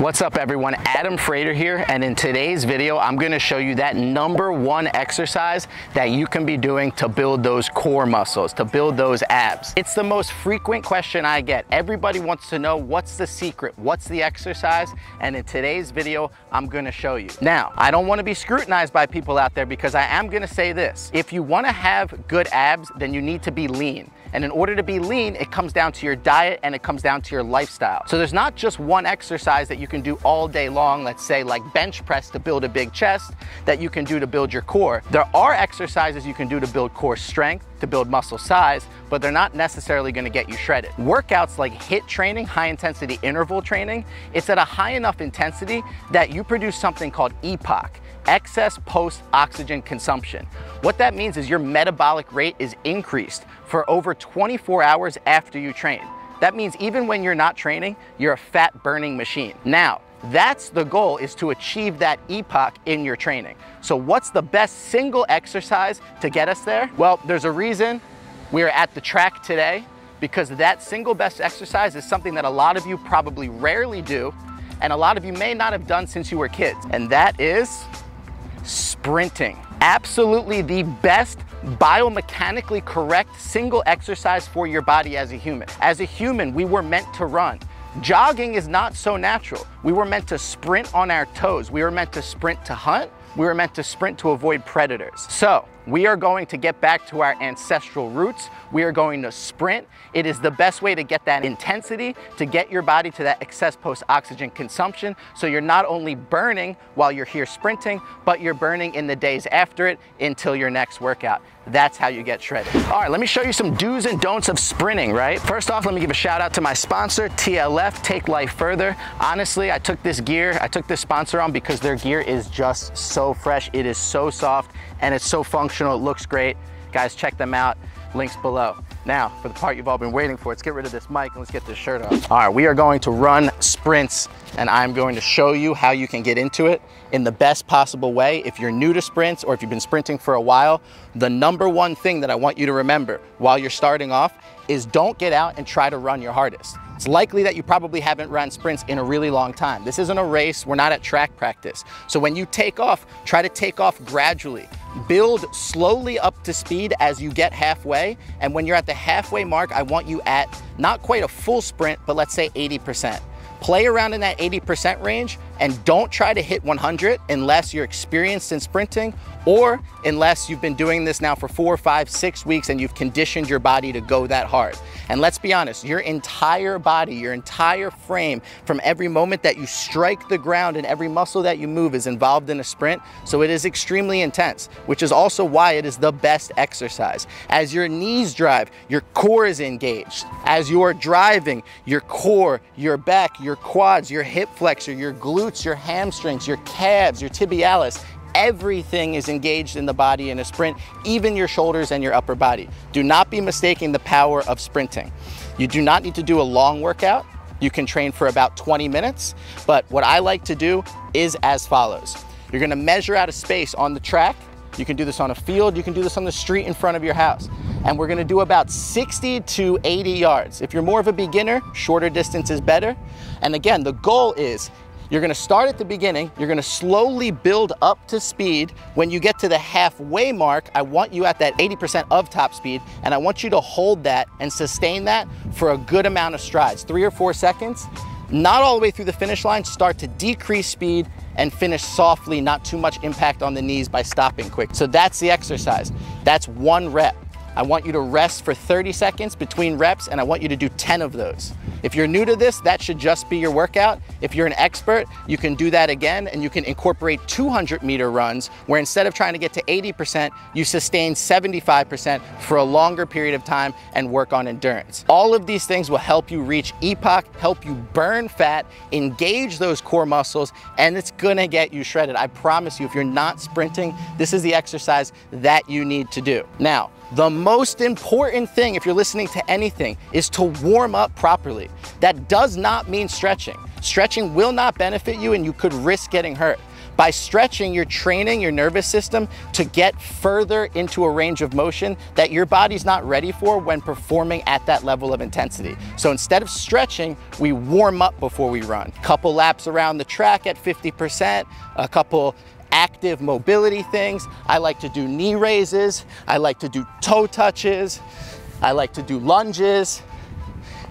What's up everyone, Adam Frater here, and in today's video, I'm gonna show you that number one exercise that you can be doing to build those core muscles, to build those abs. It's the most frequent question I get. Everybody wants to know what's the secret, what's the exercise, and in today's video, I'm gonna show you. Now, I don't wanna be scrutinized by people out there because I am gonna say this. If you wanna have good abs, then you need to be lean. And in order to be lean, it comes down to your diet and it comes down to your lifestyle. So there's not just one exercise that you can do all day long, let's say like bench press to build a big chest, that you can do to build your core. There are exercises you can do to build core strength, to build muscle size, but they're not necessarily gonna get you shredded. Workouts like HIIT training, high intensity interval training, it's at a high enough intensity that you produce something called EPOC, excess post oxygen consumption. What that means is your metabolic rate is increased for over 24 hours after you train. That means even when you're not training, you're a fat burning machine. Now, that's the goal is to achieve that EPOC in your training. So what's the best single exercise to get us there? Well, there's a reason we are at the track today because that single best exercise is something that a lot of you probably rarely do and a lot of you may not have done since you were kids. And that is sprinting. Absolutely the best biomechanically correct single exercise for your body as a human. As a human, we were meant to run. Jogging is not so natural. We were meant to sprint on our toes. We were meant to sprint to hunt. We were meant to sprint to avoid predators. So we are going to get back to our ancestral roots. We are going to sprint. It is the best way to get that intensity, to get your body to that excess post-oxygen consumption. So you're not only burning while you're here sprinting, but you're burning in the days after it until your next workout. That's how you get shredded. All right, let me show you some do's and don'ts of sprinting, right? First off, let me give a shout out to my sponsor, TLF, Take Life Further. Honestly, I took this gear, I took this sponsor on because their gear is just so fresh. It is so soft and it's so functional. It looks great. Guys, check them out. Links below. Now, for the part you've all been waiting for, let's get rid of this mic and let's get this shirt off. All right, we are going to run sprints and I'm going to show you how you can get into it in the best possible way. If you're new to sprints or if you've been sprinting for a while, the number one thing that I want you to remember while you're starting off is don't get out and try to run your hardest. It's likely that you probably haven't run sprints in a really long time. This isn't a race, we're not at track practice. So when you take off, try to take off gradually. Build slowly up to speed as you get halfway. And when you're at the halfway mark, I want you at not quite a full sprint, but let's say 80%. Play around in that 80% range and don't try to hit 100 unless you're experienced in sprinting or unless you've been doing this now for four, five, six weeks and you've conditioned your body to go that hard. And let's be honest, your entire body, your entire frame, from every moment that you strike the ground and every muscle that you move is involved in a sprint. So it is extremely intense, which is also why it is the best exercise. As your knees drive, your core is engaged. As you're driving, your core, your back, your quads, your hip flexor, your glutes, your hamstrings, your calves, your tibialis, everything is engaged in the body in a sprint, even your shoulders and your upper body. Do not be mistaking the power of sprinting. You do not need to do a long workout. You can train for about 20 minutes, but what I like to do is as follows. You're gonna measure out a space on the track. You can do this on a field, you can do this on the street in front of your house. And we're gonna do about 60 to 80 yards. If you're more of a beginner, shorter distance is better. And again, the goal is you're gonna start at the beginning, you're gonna slowly build up to speed. When you get to the halfway mark, I want you at that 80% of top speed, and I want you to hold that and sustain that for a good amount of strides, three or four seconds. Not all the way through the finish line, start to decrease speed and finish softly, not too much impact on the knees by stopping quick. So that's the exercise. That's one rep. I want you to rest for 30 seconds between reps and I want you to do 10 of those. If you're new to this, that should just be your workout. If you're an expert, you can do that again and you can incorporate 200 meter runs where instead of trying to get to 80%, you sustain 75% for a longer period of time and work on endurance. All of these things will help you reach EPOC, help you burn fat, engage those core muscles, and it's gonna get you shredded. I promise you, if you're not sprinting, this is the exercise that you need to do. Now, the most important thing, if you're listening to anything, is to warm up properly. That does not mean stretching. Stretching will not benefit you and you could risk getting hurt. By stretching, you're training your nervous system to get further into a range of motion that your body's not ready for when performing at that level of intensity. So instead of stretching, we warm up before we run. Couple laps around the track at 50%, a couple active mobility things. I like to do knee raises. I like to do toe touches. I like to do lunges.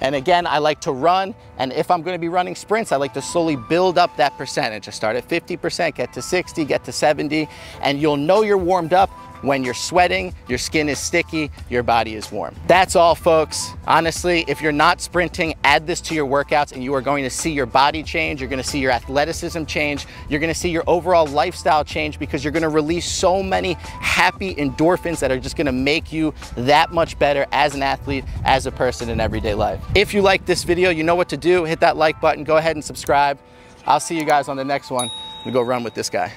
And again, I like to run, and if I'm gonna be running sprints, I like to slowly build up that percentage. I start at 50%, get to 60, get to 70, and you'll know you're warmed up when you're sweating, your skin is sticky, your body is warm. That's all folks. Honestly, if you're not sprinting, add this to your workouts and you are going to see your body change, you're gonna see your athleticism change, you're gonna see your overall lifestyle change because you're gonna release so many happy endorphins that are just gonna make you that much better as an athlete, as a person in everyday life. If you like this video, you know what to do. Hit that like button, go ahead and subscribe. I'll see you guys on the next one. We go run with this guy.